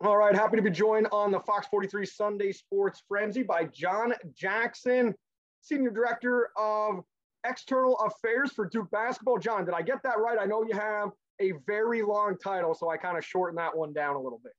All right, happy to be joined on the Fox 43 Sunday Sports Frenzy by Jon Jackson, Senior Director of External Affairs for Duke Basketball. Jon, did I get that right? I know you have a very long title, so I kind of shortened that one down a little bit.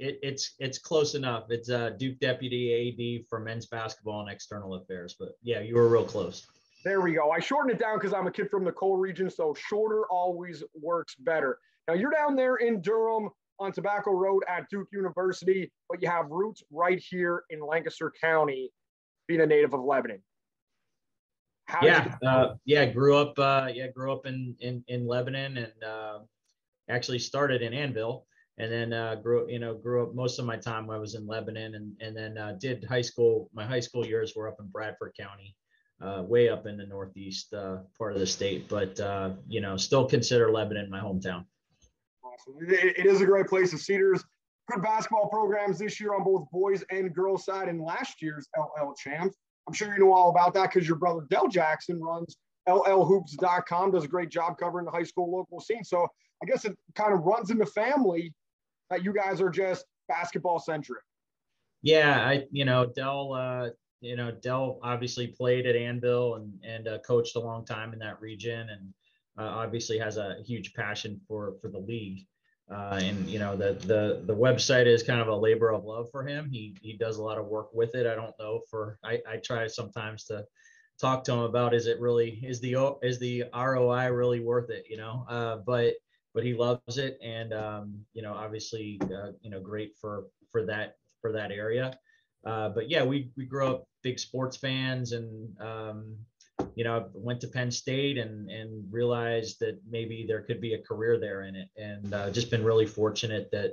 It, it's it's close enough. It's uh, Duke Deputy AD for men's basketball and external affairs. But yeah, you were real close. There we go. I shortened it down because I'm a kid from the coal region, so shorter always works better. Now you're down there in Durham on Tobacco Road at Duke University, but you have roots right here in Lancaster County, being a native of Lebanon. How yeah, uh, yeah, grew up, uh, yeah, grew up in in, in Lebanon and uh, actually started in Annville, and then uh, grew, you know, grew up most of my time I was in Lebanon, and and then uh, did high school. My high school years were up in Bradford County, uh, way up in the northeast part of the state, but you know, still consider Lebanon my hometown. Awesome. It, it is a great place. The Cedars, good basketball programs this year on both boys and girls side, and last year's LL champs. I'm sure you know all about that because your brother Dell Jackson runs LLHoops.com, does a great job covering the high school local scene. So I guess it kind of runs in the family that you guys are just basketball centric. Yeah, I you know Dell uh, you know Dell obviously played at Annville and and uh, coached a long time in that region and uh, obviously has a huge passion for for the league. Uh, and you know the the the website is kind of a labor of love for him. He he does a lot of work with it. I don't know for I, I try sometimes to talk to him about is it really is the is the ROI really worth it? You know, uh, but but he loves it, and um, you know obviously uh, you know great for for that for that area. Uh, but yeah, we we grew up big sports fans, and um, you know, went to Penn State and and realized that maybe there could be a career there in it, and uh, just been really fortunate that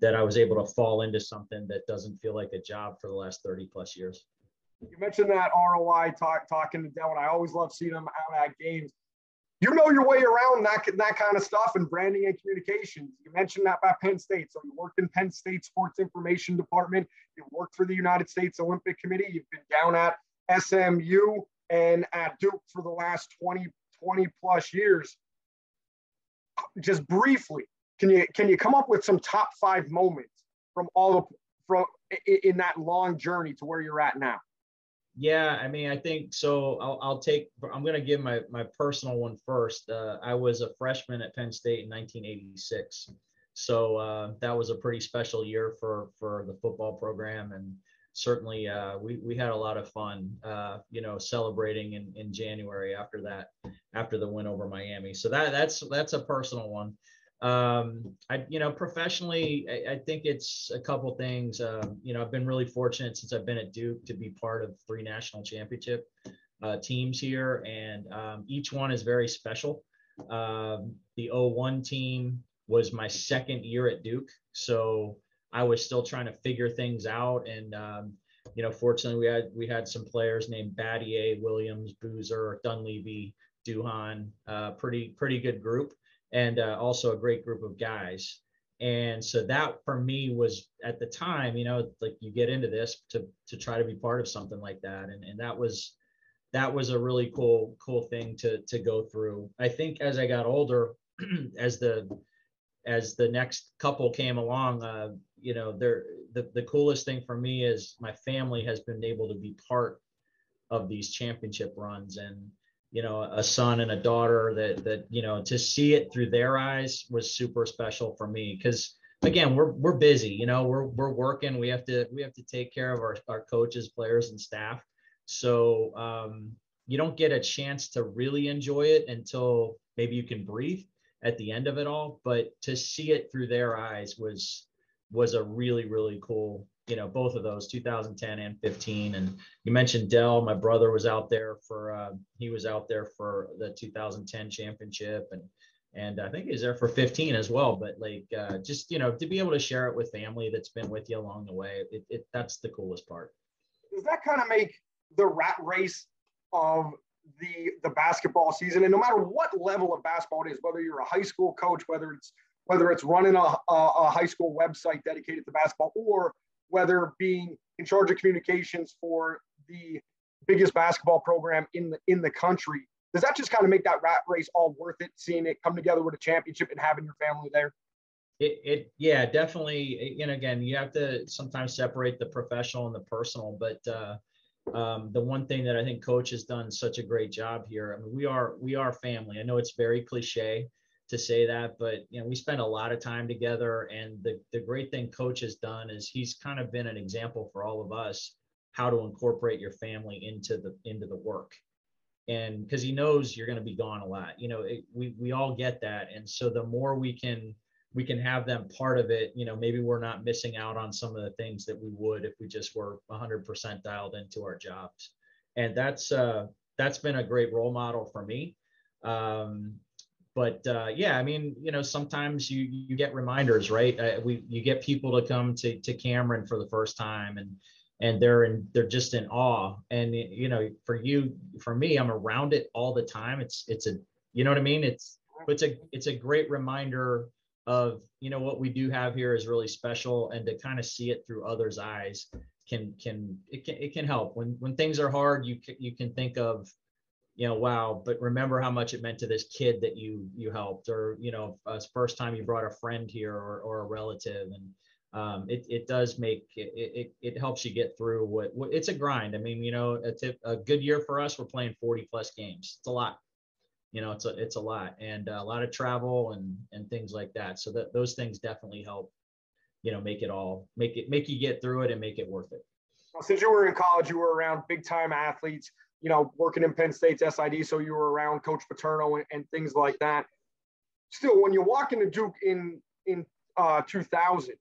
that I was able to fall into something that doesn't feel like a job for the last 30 plus years. You mentioned that ROI talk talking to Dylan. I always love seeing them out at games. You know your way around that that kind of stuff and branding and communications. You mentioned that by Penn State. So you worked in Penn State Sports Information Department. You worked for the United States Olympic Committee. You've been down at SMU and at Duke for the last 20, 20 plus years. Just briefly, can you can you come up with some top five moments from all the from in that long journey to where you're at now? Yeah, I mean, I think so. I'll, I'll take. I'm going to give my my personal one first. Uh, I was a freshman at Penn State in 1986, so uh, that was a pretty special year for for the football program, and certainly uh, we, we had a lot of fun, uh, you know, celebrating in, in January after that, after the win over Miami. So that that's that's a personal one. Um, I, you know, professionally, I, I think it's a couple things. Um, you know, I've been really fortunate since I've been at Duke to be part of three national championship uh, teams here, and um, each one is very special. Um, the 01 team was my second year at Duke, so I was still trying to figure things out. And, um, you know, fortunately we had, we had some players named Battier, Williams, Boozer, Dunleavy, Duhon, uh, pretty, pretty good group. And uh, also a great group of guys. And so that for me was at the time, you know, like you get into this to, to try to be part of something like that. And, and that was, that was a really cool, cool thing to, to go through. I think as I got older, as the, as the next couple came along, uh, you know, they're, the, the coolest thing for me is my family has been able to be part of these championship runs and, you know, a son and a daughter that, that, you know, to see it through their eyes was super special for me. Cause again, we're, we're busy, you know, we're, we're working, we have to, we have to take care of our, our coaches, players and staff. So, um, you don't get a chance to really enjoy it until maybe you can breathe at the end of it all but to see it through their eyes was was a really really cool you know both of those 2010 and 15 and you mentioned dell. My brother was out there for uh, he was out there for the 2010 championship and and i think he's there for 15 as well. But like uh, just you know to be able to share it with family that's been with you along the way it, it that's the coolest part. Does that kind of make the rat race of the the basketball season. And no matter what level of basketball it is whether you're a high school coach whether it's whether it's running a, a, a high school website dedicated to basketball or whether being in charge of communications for the biggest basketball program in the in the country does that just kind of make that rat race all worth it seeing it come together with a championship and having your family there? It, it yeah definitely and again you have to sometimes separate the professional and the personal but uh, um, the one thing that I think coach has done such a great job here. I mean, we are we are family. I know it's very cliche to say that, but you know, we spend a lot of time together. And the the great thing coach has done is he's kind of been an example for all of us how to incorporate your family into the into the work. And because he knows you're going to be gone a lot, you know, it, we we all get that. And so the more we can we can have them part of it you know maybe we're not missing out on some of the things that we would if we just were 100% dialed into our jobs and that's uh that's been a great role model for me um but uh, yeah, I mean, you know, sometimes you you get reminders, right? Uh, we you get people to come to to Cameron for the first time, and and they're in they're just in awe. And you know, for you, for me, I'm around it all the time. It's it's a you know what I mean. It's it's a it's a great reminder of you know what we do have here is really special and to kind of see it through others eyes can can it can it can help. When when things are hard you can you can think of you know wow but remember how much it meant to this kid that you you helped or you know first time you brought a friend here or, or a relative and um, it, it does make it, it, it helps you get through what, what it's a grind. I mean you know a, tip, a good year for us we're playing 40 plus games. It's a lot you know it's a it's a lot and a lot of travel and and things like that. So that those things definitely help you know make it all make it make you get through it and make it worth it. Well, since you were in college you were around big time athletes you know working in penn state's sid so you were around coach paterno and, and things like that. Still when you walk into duke in in uh, 2000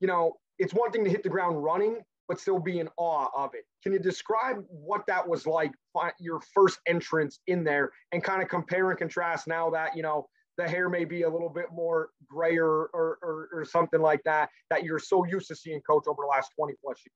you know it's one thing to hit the ground running but still be in awe of it. Can you describe what that was like, your first entrance in there, and kind of compare and contrast now that, you know, the hair may be a little bit more grayer or, or, or something like that, that you're so used to seeing coach over the last 20 plus years?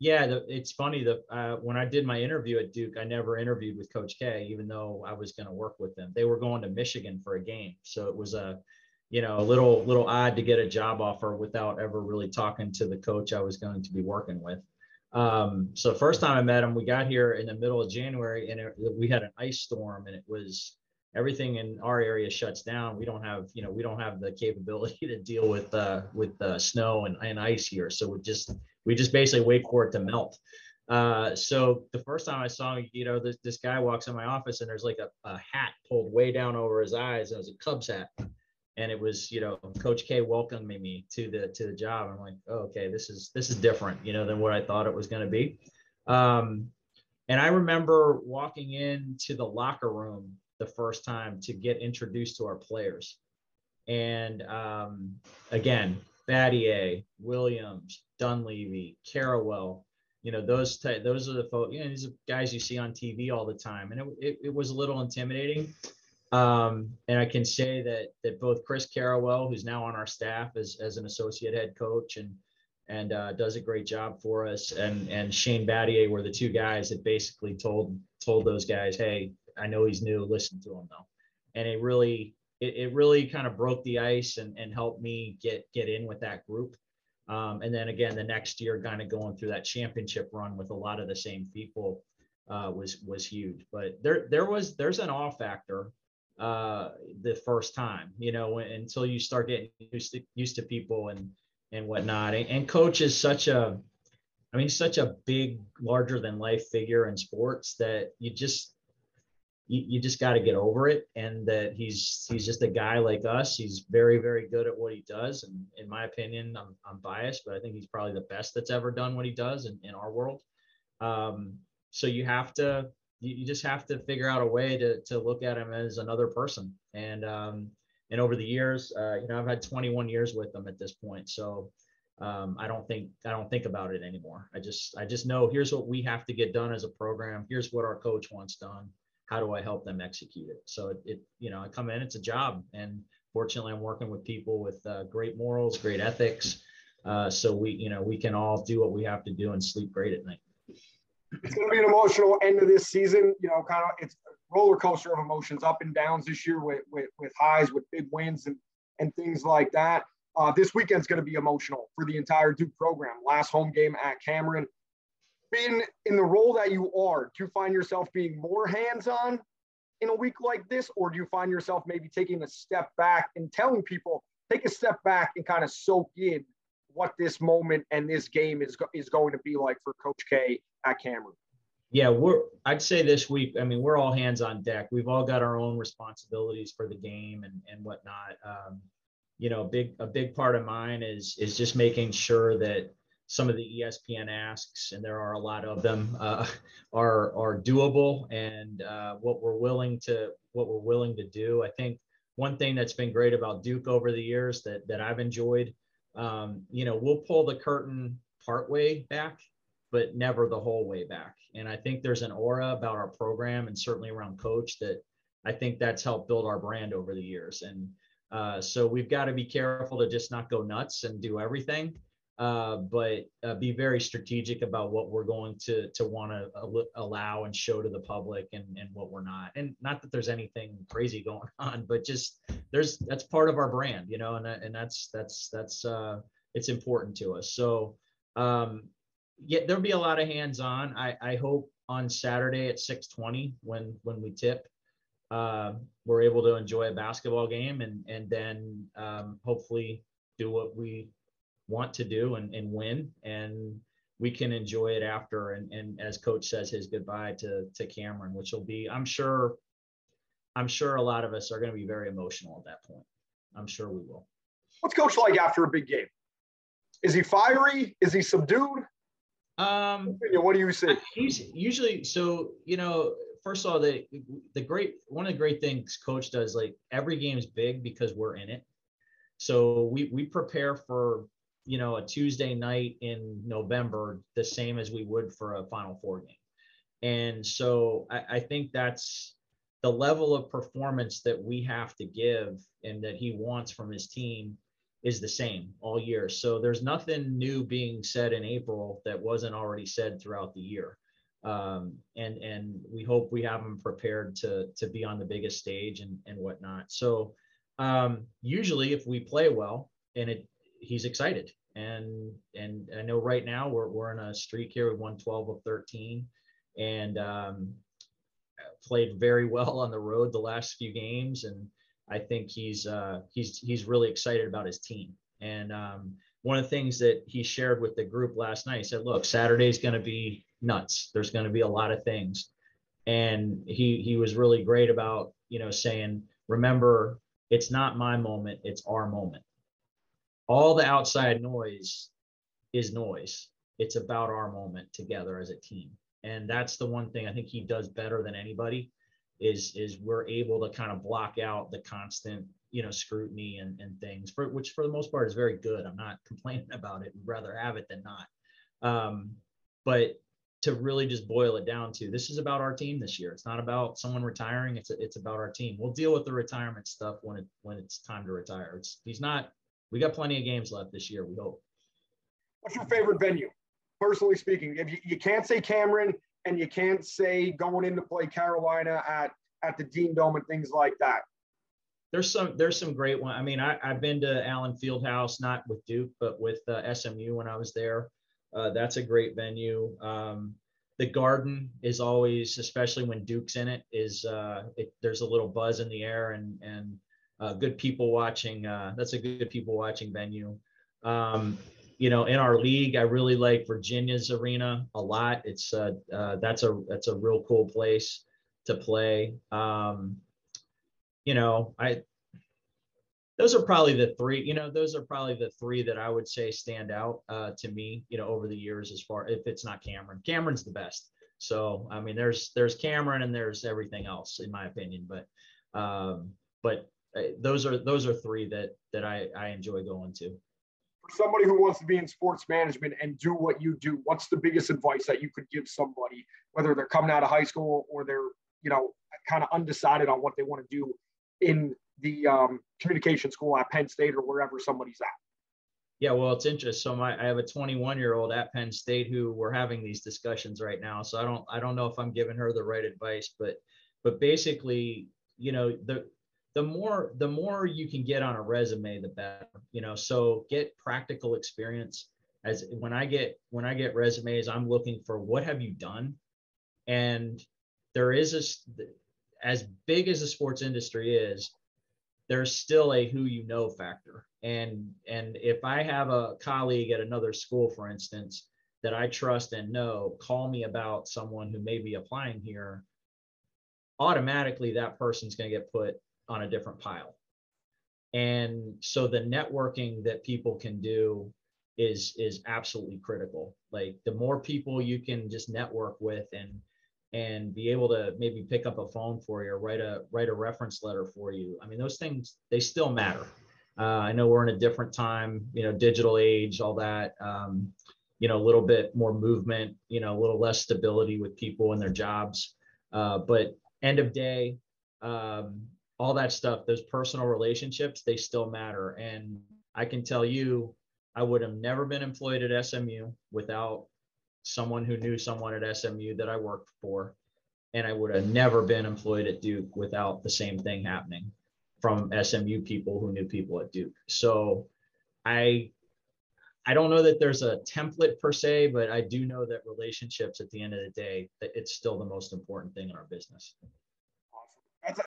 Yeah, the, it's funny that uh, when I did my interview at Duke, I never interviewed with Coach K, even though I was going to work with them. They were going to Michigan for a game, so it was a you know, a little little odd to get a job offer without ever really talking to the coach I was going to be working with. Um, so first time I met him, we got here in the middle of January, and it, we had an ice storm, and it was everything in our area shuts down. We don't have, you know, we don't have the capability to deal with uh, with uh, snow and, and ice here. So we just we just basically wait for it to melt. Uh, so the first time I saw him, you know, this, this guy walks in my office and there's like a, a hat pulled way down over his eyes. And it was a Cubs hat and it was you know coach k welcoming me to the to the job i'm like oh, okay this is this is different you know than what i thought it was going to be um, and i remember walking into the locker room the first time to get introduced to our players and um, again Battier, Williams, Dunleavy, Carrawell, you know those t- those are the folks. You know, these are guys you see on TV all the time, and it, it, it was a little intimidating. Um, and I can say that that both Chris Carrawell, who's now on our staff as, as an associate head coach and and uh, does a great job for us, and and Shane Battier were the two guys that basically told told those guys, hey, I know he's new, listen to him though, and it really it, it really kind of broke the ice and and helped me get get in with that group. Um, and then again, the next year, kind of going through that championship run with a lot of the same people uh, was was huge. But there there was there's an awe factor uh, the first time, you know, until you start getting used to used to people and and whatnot. And, and coach is such a, I mean, such a big, larger than life figure in sports that you just you, you just got to get over it. And that he's he's just a guy like us. He's very very good at what he does. And in my opinion, I'm I'm biased, but I think he's probably the best that's ever done what he does in, in our world. Um, so you have to you, you just have to figure out a way to to look at him as another person. And um, and over the years, uh, you know, I've had 21 years with them at this point, so um, I don't think I don't think about it anymore. I just I just know here's what we have to get done as a program. Here's what our coach wants done. How do I help them execute it? So it, it you know I come in, it's a job, and fortunately I'm working with people with uh, great morals, great ethics. Uh, so we you know we can all do what we have to do and sleep great at night it's going to be an emotional end of this season. You know, kind of it's roller coaster of emotions, up and downs this year with with, with highs, with big wins, and and things like that. Uh, this weekend's going to be emotional for the entire Duke program. Last home game at Cameron. Being in the role that you are, do you find yourself being more hands-on in a week like this, or do you find yourself maybe taking a step back and telling people take a step back and kind of soak in what this moment and this game is is going to be like for Coach K at Cameron. Yeah, we're. I'd say this week. I mean, we're all hands on deck. We've all got our own responsibilities for the game and and whatnot. Um, you know, big a big part of mine is is just making sure that some of the ESPN asks, and there are a lot of them, uh, are are doable and uh, what we're willing to what we're willing to do. I think one thing that's been great about Duke over the years that that I've enjoyed, um, you know, we'll pull the curtain partway back but never the whole way back. And I think there's an aura about our program and certainly around coach that I think that's helped build our brand over the years. And uh, so we've got to be careful to just not go nuts and do everything, uh, but uh, be very strategic about what we're going to to want to allow and show to the public and, and what we're not. And not that there's anything crazy going on, but just there's that's part of our brand, you know, and and that's that's that's uh, it's important to us. So um, yeah, there'll be a lot of hands-on. I, I hope on Saturday at 6:20 when when we tip, uh, we're able to enjoy a basketball game and and then um, hopefully do what we want to do and, and win and we can enjoy it after and, and as coach says his goodbye to to Cameron which will be I'm sure I'm sure a lot of us are going to be very emotional at that point. I'm sure we will. What's coach like after a big game? Is he fiery? Is he subdued? Um, what do you see? He's usually so you know. First of all, the the great one of the great things coach does like every game is big because we're in it. So we we prepare for you know a Tuesday night in November the same as we would for a Final Four game, and so I, I think that's the level of performance that we have to give and that he wants from his team is the same all year. So there's nothing new being said in April that wasn't already said throughout the year. Um, and and we hope we have them prepared to to be on the biggest stage and and whatnot. So um, usually, if we play well, and it he's excited. And and I know right now we're we're in a streak here. We won 12 of 13, and um, played very well on the road the last few games and I think he's uh, he's he's really excited about his team. And um, one of the things that he shared with the group last night, he said, "Look, Saturday's going to be nuts. There's going to be a lot of things." And he he was really great about you know saying, "Remember, it's not my moment; it's our moment. All the outside noise is noise. It's about our moment together as a team." And that's the one thing I think he does better than anybody is is we're able to kind of block out the constant you know scrutiny and, and things for which for the most part is very good. I'm not complaining about it. We'd rather have it than not. Um, but to really just boil it down to this is about our team this year. It's not about someone retiring. It's it's about our team. We'll deal with the retirement stuff when it when it's time to retire. It's he's not we got plenty of games left this year we hope what's your favorite venue personally speaking if you, you can't say cameron and you can't say going into play Carolina at at the Dean Dome and things like that. There's some there's some great one. I mean, I, I've been to Allen Fieldhouse, not with Duke, but with uh, SMU when I was there. Uh, that's a great venue. Um, the Garden is always, especially when Duke's in it, is uh, it, there's a little buzz in the air and and uh, good people watching. Uh, that's a good people watching venue. Um, you know, in our league, I really like Virginia's arena a lot. It's uh, uh, that's a that's a real cool place to play. Um, you know, I those are probably the three. You know, those are probably the three that I would say stand out uh, to me. You know, over the years, as far if it's not Cameron, Cameron's the best. So I mean, there's there's Cameron and there's everything else in my opinion, but um, but those are those are three that that I I enjoy going to for somebody who wants to be in sports management and do what you do, what's the biggest advice that you could give somebody, whether they're coming out of high school or they're, you know, kind of undecided on what they want to do in the um, communication school at Penn State or wherever somebody's at? Yeah, well, it's interesting. So my, I have a 21 year old at Penn State who we're having these discussions right now. So I don't, I don't know if I'm giving her the right advice, but, but basically, you know, the the more the more you can get on a resume the better you know? So get practical experience. As when i get when i get resumes i'm looking for what have you done? And there is a as big as the sports industry is there's still a who you know factor. And and if I have a colleague at another school, for instance, that I trust and know, call me about someone who may be applying here, automatically that person's going to get put on a different pile. And so the networking that people can do is is absolutely critical. Like the more people you can just network with and and be able to maybe pick up a phone for you or write a write a reference letter for you. I mean, those things they still matter. Uh, I know we're in a different time, you know, digital age, all that. Um, you know, a little bit more movement, you know, a little less stability with people and their jobs. Uh, but end of day, um, all that stuff, those personal relationships, they still matter. And I can tell you, I would have never been employed at SMU without someone who knew someone at SMU that I worked for. And I would have never been employed at Duke without the same thing happening from SMU people who knew people at Duke. So I I don't know that there's a template per se, but I do know that relationships at the end of the day, it's still the most important thing in our business.